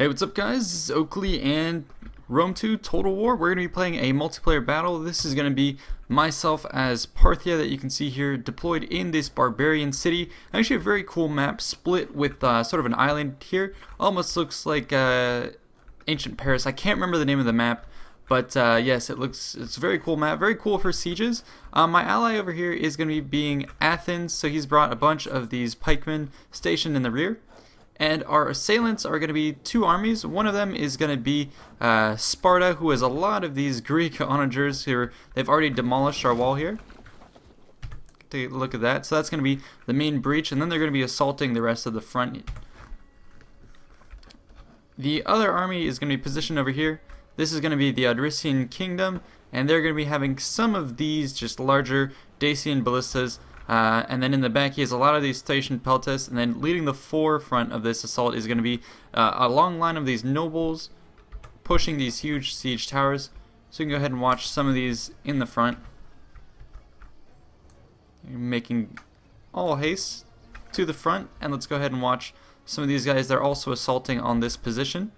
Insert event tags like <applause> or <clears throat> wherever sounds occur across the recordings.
Hey, what's up guys? This is Oakley and Rome 2 Total War. We're going to be playing a multiplayer battle. This is going to be myself as Parthia that you can see here deployed in this barbarian city. Actually a very cool map split with uh, sort of an island here. Almost looks like uh, ancient Paris. I can't remember the name of the map. But uh, yes, it looks it's a very cool map, very cool for sieges. Um, my ally over here is going to be being Athens, so he's brought a bunch of these pikemen stationed in the rear. And our assailants are going to be two armies. One of them is going to be uh, Sparta, who has a lot of these <laughs> Greek onagers here. They've already demolished our wall here. Take a look at that. So that's going to be the main breach, and then they're going to be assaulting the rest of the front. The other army is going to be positioned over here. This is going to be the Odrysian Kingdom, and they're going to be having some of these just larger Dacian ballistas uh, and then in the back, he has a lot of these station peltas. And then leading the forefront of this assault is going to be uh, a long line of these nobles pushing these huge siege towers. So you can go ahead and watch some of these in the front. Making all haste to the front. And let's go ahead and watch some of these guys. They're also assaulting on this position.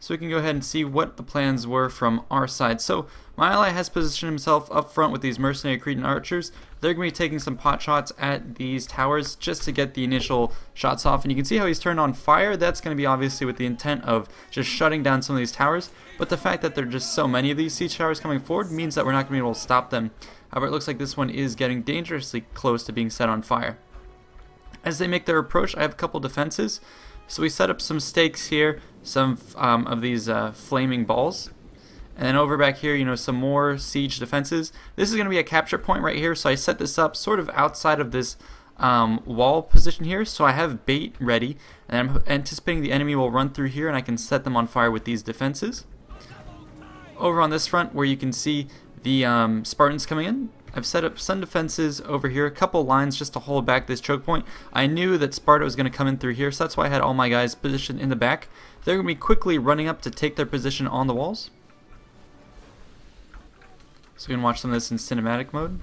So we can go ahead and see what the plans were from our side. So my ally has positioned himself up front with these mercenary Cretan archers. They're going to be taking some pot shots at these towers just to get the initial shots off. And you can see how he's turned on fire. That's going to be obviously with the intent of just shutting down some of these towers. But the fact that there are just so many of these siege towers coming forward means that we're not going to be able to stop them. However, it looks like this one is getting dangerously close to being set on fire. As they make their approach, I have a couple defenses. So we set up some stakes here, some um, of these uh, flaming balls. And then over back here, you know, some more siege defenses. This is going to be a capture point right here, so I set this up sort of outside of this um, wall position here. So I have bait ready, and I'm anticipating the enemy will run through here, and I can set them on fire with these defenses. Over on this front, where you can see the um, Spartans coming in, I've set up some defenses over here, a couple lines just to hold back this choke point. I knew that Sparta was going to come in through here, so that's why I had all my guys positioned in the back. They're going to be quickly running up to take their position on the walls. So we can watch some of this in cinematic mode.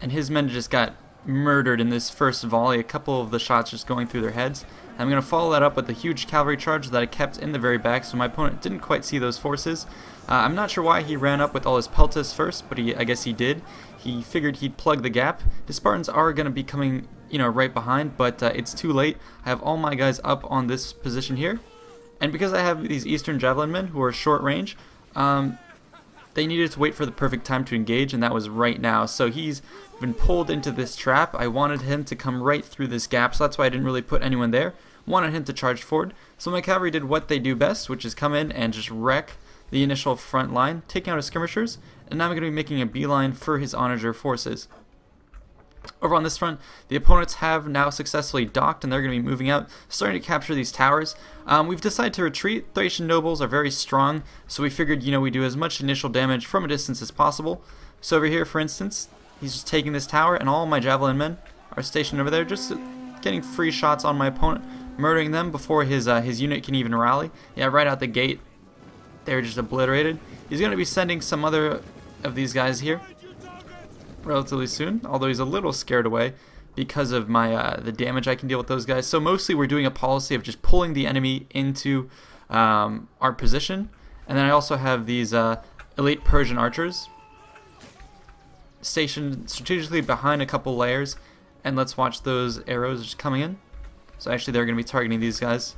And his men just got murdered in this first volley, a couple of the shots just going through their heads. I'm going to follow that up with a huge cavalry charge that I kept in the very back, so my opponent didn't quite see those forces. Uh, I'm not sure why he ran up with all his peltas first, but he, I guess he did. He figured he'd plug the gap. The Spartans are going to be coming, you know, right behind, but uh, it's too late. I have all my guys up on this position here, and because I have these Eastern Javelin men who are short range, um, they needed to wait for the perfect time to engage, and that was right now. So he's been pulled into this trap. I wanted him to come right through this gap, so that's why I didn't really put anyone there. Wanted him to charge forward. So my cavalry did what they do best, which is come in and just wreck the initial front line, taking out his skirmishers, and now I'm going to be making a beeline for his onager forces. Over on this front, the opponents have now successfully docked and they're going to be moving out, starting to capture these towers. Um, we've decided to retreat. Thracian nobles are very strong, so we figured, you know, we do as much initial damage from a distance as possible. So over here, for instance, he's just taking this tower and all my javelin men are stationed over there, just getting free shots on my opponent, murdering them before his uh, his unit can even rally. Yeah, right out the gate, they're just obliterated. He's going to be sending some other of these guys here relatively soon, although he's a little scared away because of my uh, the damage I can deal with those guys. So mostly we're doing a policy of just pulling the enemy into um, our position, and then I also have these uh, elite Persian archers stationed strategically behind a couple layers, and let's watch those arrows just coming in. So actually they're going to be targeting these guys.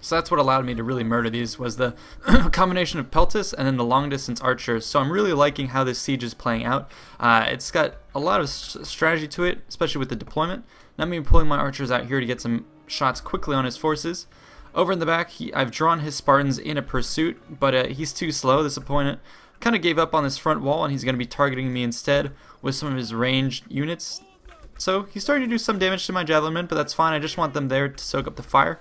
So that's what allowed me to really murder these was the <clears throat> combination of Peltas and then the long distance archers. So I'm really liking how this siege is playing out. Uh, it's got a lot of strategy to it, especially with the deployment. Now I'm be pulling my archers out here to get some shots quickly on his forces. Over in the back, he, I've drawn his Spartans in a pursuit, but uh, he's too slow. This opponent kind of gave up on this front wall, and he's going to be targeting me instead with some of his ranged units. So he's starting to do some damage to my javelin men, but that's fine. I just want them there to soak up the fire.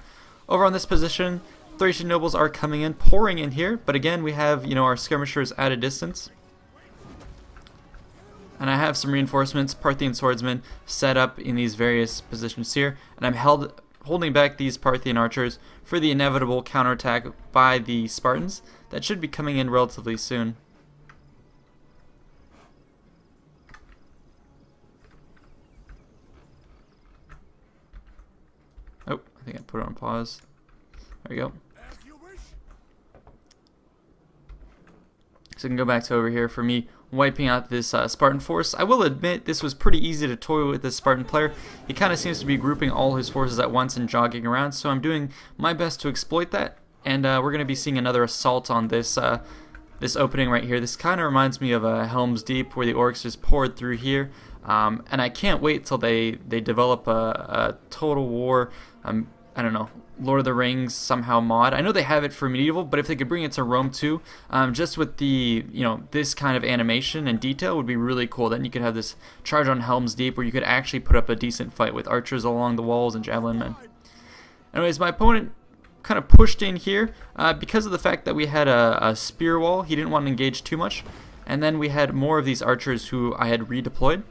Over on this position, Thracian nobles are coming in, pouring in here, but again, we have, you know, our skirmishers at a distance. And I have some reinforcements, Parthian swordsmen, set up in these various positions here, and I'm held holding back these Parthian archers for the inevitable counterattack by the Spartans that should be coming in relatively soon. Think I put it on pause. There we go. So I can go back to over here for me wiping out this uh, Spartan force. I will admit this was pretty easy to toy with this Spartan player. He kind of seems to be grouping all his forces at once and jogging around, so I'm doing my best to exploit that. And uh, we're going to be seeing another assault on this uh, this opening right here. This kind of reminds me of a Helm's Deep where the orcs just poured through here. Um, and I can't wait till they, they develop a, a Total War, um, I don't know, Lord of the Rings somehow mod. I know they have it for medieval, but if they could bring it to Rome 2, um, just with the you know this kind of animation and detail would be really cool. Then you could have this charge on Helm's Deep where you could actually put up a decent fight with archers along the walls and javelin men. Anyways, my opponent kind of pushed in here uh, because of the fact that we had a, a spear wall. He didn't want to engage too much, and then we had more of these archers who I had redeployed.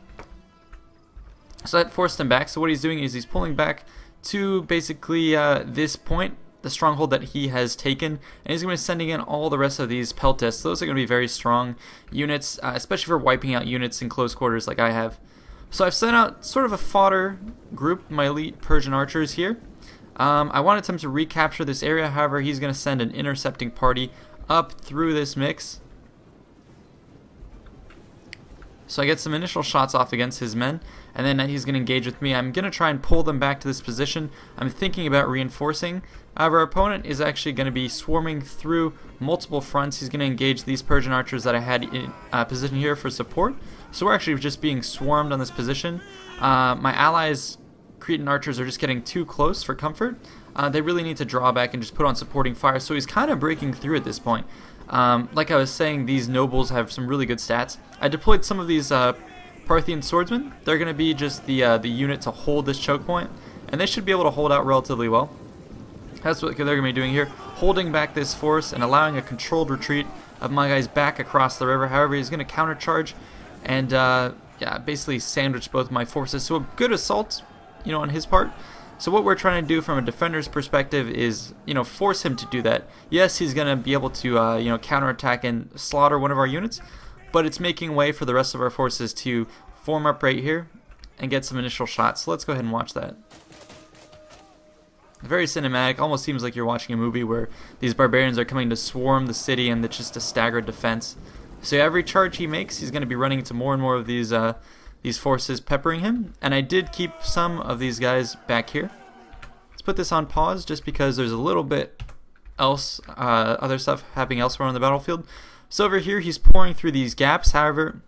So that forced him back. So what he's doing is he's pulling back to basically uh, this point, the stronghold that he has taken, and he's going to be sending in all the rest of these peltasts. Those are going to be very strong units, uh, especially for wiping out units in close quarters like I have. So I've sent out sort of a fodder group, my elite Persian archers here. Um, I wanted him to recapture this area, however he's going to send an intercepting party up through this mix. So I get some initial shots off against his men, and then he's going to engage with me. I'm going to try and pull them back to this position. I'm thinking about reinforcing. However, our opponent is actually going to be swarming through multiple fronts. He's going to engage these Persian archers that I had in uh, position here for support. So we're actually just being swarmed on this position. Uh, my allies, Cretan archers, are just getting too close for comfort. Uh, they really need to draw back and just put on supporting fire. So he's kind of breaking through at this point. Um, like I was saying, these nobles have some really good stats. I deployed some of these uh, Parthian swordsmen. They're going to be just the uh, the unit to hold this choke point, and they should be able to hold out relatively well. That's what they're going to be doing here, holding back this force and allowing a controlled retreat of my guys back across the river. However, he's going to countercharge and uh, yeah, basically sandwich both my forces. So a good assault, you know, on his part. So what we're trying to do from a defender's perspective is, you know, force him to do that. Yes, he's going to be able to, uh, you know, counterattack and slaughter one of our units, but it's making way for the rest of our forces to form up right here and get some initial shots. So let's go ahead and watch that. Very cinematic, almost seems like you're watching a movie where these barbarians are coming to swarm the city and it's just a staggered defense. So every charge he makes, he's going to be running into more and more of these uh, these forces peppering him. And I did keep some of these guys back here. Let's put this on pause just because there's a little bit else, uh, other stuff happening elsewhere on the battlefield. So over here he's pouring through these gaps. However,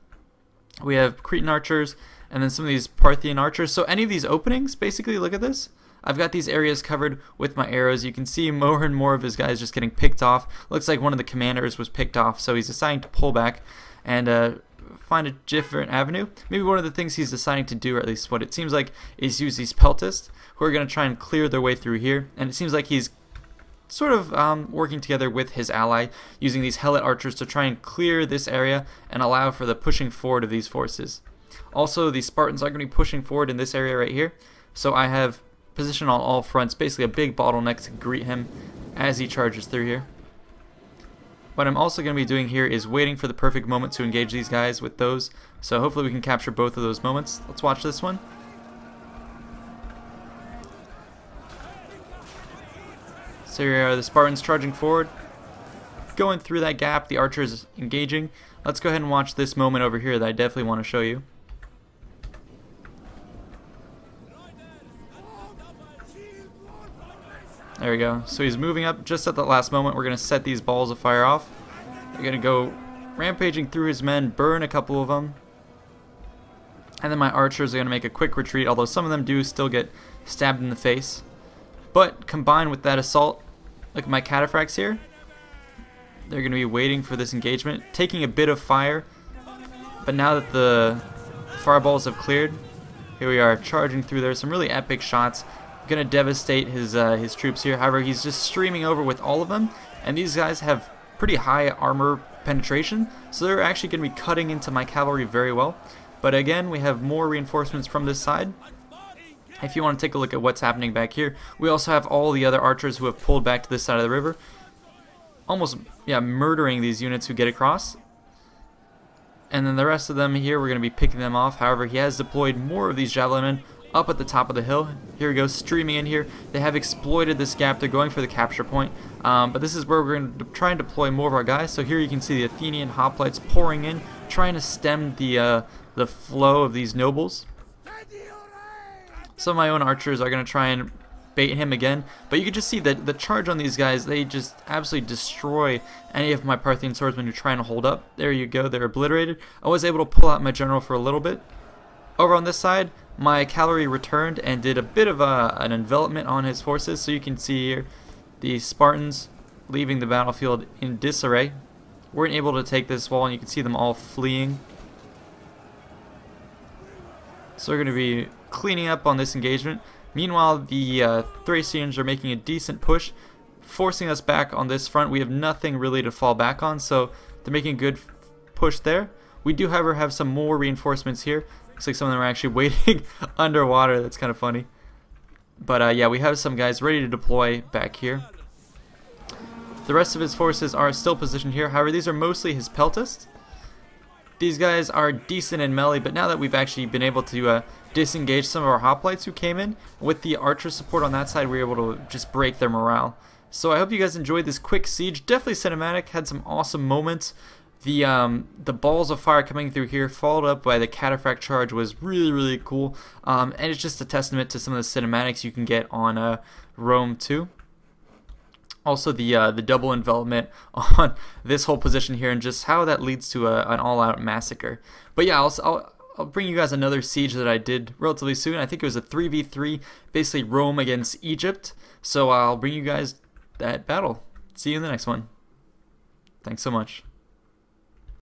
we have Cretan archers and then some of these Parthian archers. So any of these openings, basically, look at this. I've got these areas covered with my arrows. You can see more and more of his guys just getting picked off. Looks like one of the commanders was picked off, so he's deciding to pull back. And uh, find a different avenue. Maybe one of the things he's deciding to do, or at least what it seems like, is use these peltasts who are going to try and clear their way through here. And it seems like he's sort of um, working together with his ally, using these Helot archers to try and clear this area and allow for the pushing forward of these forces. Also, the Spartans are going to be pushing forward in this area right here, so I have position on all fronts, basically a big bottleneck to greet him as he charges through here. What I'm also going to be doing here is waiting for the perfect moment to engage these guys with those. So hopefully we can capture both of those moments. Let's watch this one. So here are the Spartans charging forward. Going through that gap, the archers engaging. Let's go ahead and watch this moment over here that I definitely want to show you. There we go. So he's moving up just at the last moment. We're going to set these balls of fire off. We're going to go rampaging through his men, burn a couple of them. And then my archers are going to make a quick retreat, although some of them do still get stabbed in the face. But combined with that assault, look at my cataphracts here. They're going to be waiting for this engagement, taking a bit of fire. But now that the fireballs have cleared, here we are charging through there. Some really epic shots gonna devastate his uh, his troops here. However, he's just streaming over with all of them, and these guys have pretty high armor penetration, so they're actually gonna be cutting into my cavalry very well. But again, we have more reinforcements from this side. If you want to take a look at what's happening back here, we also have all the other archers who have pulled back to this side of the river, almost yeah murdering these units who get across. And then the rest of them here, we're going to be picking them off. However, he has deployed more of these javelin men up at the top of the hill. Here we go, streaming in here. They have exploited this gap. They're going for the capture point. Um, but this is where we're going to try and deploy more of our guys. So here you can see the Athenian hoplites pouring in, trying to stem the uh, the flow of these nobles. Some of my own archers are going to try and bait him again. But you can just see that the charge on these guys, they just absolutely destroy any of my Parthian swordsmen who try and hold up. There you go, they're obliterated. I was able to pull out my general for a little bit. Over on this side, my cavalry returned and did a bit of a, an envelopment on his forces. So you can see here the Spartans leaving the battlefield in disarray. Weren't able to take this wall and you can see them all fleeing. So we're going to be cleaning up on this engagement. Meanwhile, the uh, Thracians are making a decent push, forcing us back on this front. We have nothing really to fall back on, so they're making a good push there. We do, however, have some more reinforcements here. Looks like some of them are actually <laughs> waiting underwater. That's kind of funny. But uh, yeah, we have some guys ready to deploy back here. The rest of his forces are still positioned here. However, these are mostly his peltasts. These guys are decent in melee, but now that we've actually been able to uh, disengage some of our hoplites who came in, with the archer support on that side, we were able to just break their morale. So I hope you guys enjoyed this quick siege. Definitely cinematic, had some awesome moments. The um, the balls of fire coming through here, followed up by the cataphract charge, was really really cool, um, and it's just a testament to some of the cinematics you can get on uh, Rome 2. Also, the uh, the double envelopment <laughs> on this whole position here, and just how that leads to a, an all-out massacre. But yeah, I'll, I'll I'll bring you guys another siege that I did relatively soon. I think it was a 3v3, basically Rome against Egypt. So I'll bring you guys that battle. See you in the next one. Thanks so much.